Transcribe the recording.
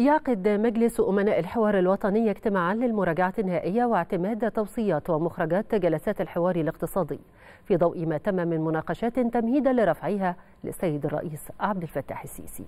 يعقد مجلس أمناء الحوار الوطني اجتماعا للمراجعة النهائية واعتماد توصيات ومخرجات جلسات الحوار الاقتصادي في ضوء ما تم من مناقشات تمهيدا لرفعها للسيد الرئيس عبد الفتاح السيسي.